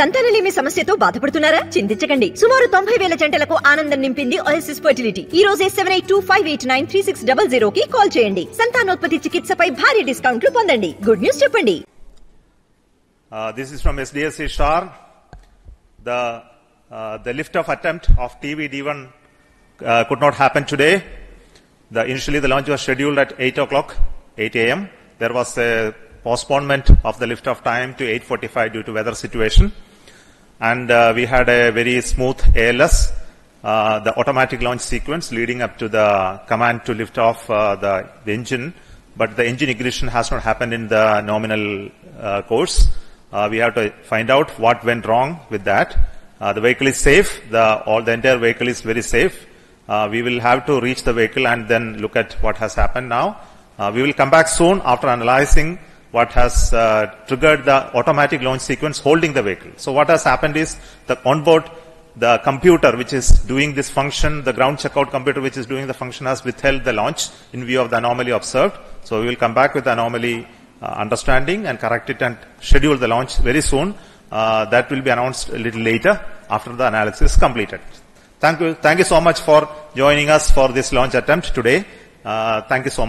సంతానలేమి సమస్యతో బాధపడుతున్నారా? చింతించకండి. సుమారు తొంభై వేల జంటలకు ఆనందం నింపింది ఒయసిస్ ఫర్టిలిటీ ఈ రోజే seven eight two five eight nine three six double zero కి కాల్ చేయండి. సంతానోత్పత్తి చికిత్సపై భారీ డిస్కౌంట్లు పొందండి. గుడ్ న్యూస్ చెప్పండి. This the lift off attempt of TV D one could launch was scheduled eight o'clock eight AM there was of the lift off time to eight forty five due to weather situation And uh, we had a very smooth ALS, uh, the automatic launch sequence leading up to the command to lift off uh, the, the engine. But the engine ignition has not happened in the nominal uh, course. Uh, we have to find out what went wrong with that. Uh, the vehicle is safe. The, all the entire vehicle is very safe. We will have to reach the vehicle and then look at what has happened now. We will come back soon after analyzing what has uh, triggered the automatic launch sequence holding the vehicle. So what has happened is the onboard, the computer which is doing this function, the ground checkout computer which is doing the function has withheld the launch in view of the anomaly observed. So we will come back with the anomaly uh, understanding and correct it and schedule the launch very soon. Uh, that will be announced a little later after the analysis is completed. Thank you, thank you so much for joining us for this launch attempt today. Uh, thank you so much.